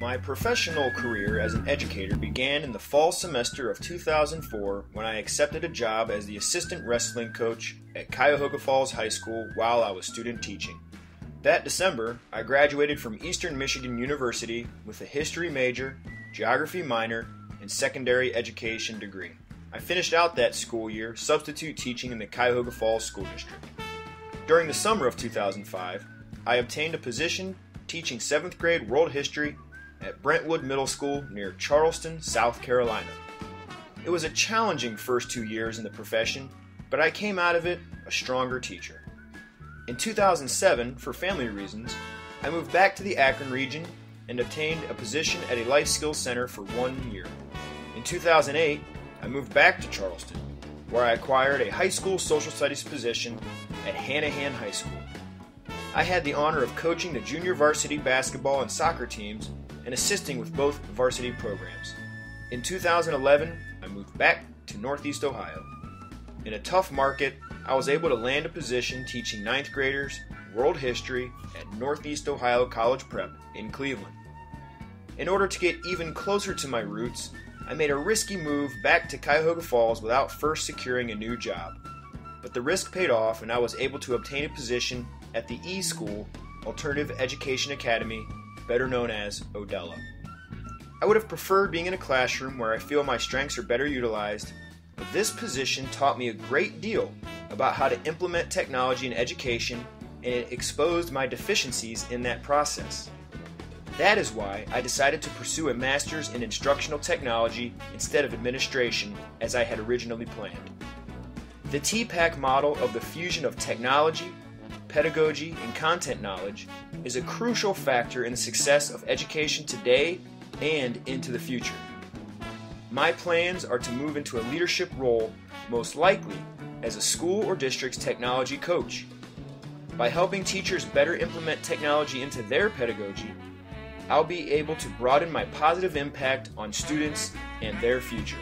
My professional career as an educator began in the fall semester of 2004 when I accepted a job as the assistant wrestling coach at Cuyahoga Falls High School while I was student teaching. That December, I graduated from Eastern Michigan University with a history major, geography minor, and secondary education degree. I finished out that school year substitute teaching in the Cuyahoga Falls School District. During the summer of 2005, I obtained a position teaching 7th grade world history at Brentwood Middle School near Charleston, South Carolina. It was a challenging first two years in the profession, but I came out of it a stronger teacher. In 2007, for family reasons, I moved back to the Akron region and obtained a position at a life skills center for one year. In 2008, I moved back to Charleston, where I acquired a high school social studies position at Hanahan High School. I had the honor of coaching the junior varsity basketball and soccer teams and assisting with both varsity programs. In 2011, I moved back to Northeast Ohio. In a tough market, I was able to land a position teaching ninth graders world history at Northeast Ohio College Prep in Cleveland. In order to get even closer to my roots, I made a risky move back to Cuyahoga Falls without first securing a new job. But the risk paid off, and I was able to obtain a position at the E School Alternative Education Academy better known as Odella. I would have preferred being in a classroom where I feel my strengths are better utilized, but this position taught me a great deal about how to implement technology in education and it exposed my deficiencies in that process. That is why I decided to pursue a master's in instructional technology instead of administration as I had originally planned. The TPACK model of the fusion of technology, pedagogy, and content knowledge is a crucial factor in the success of education today and into the future. My plans are to move into a leadership role, most likely as a school or district's technology coach. By helping teachers better implement technology into their pedagogy, I'll be able to broaden my positive impact on students and their future.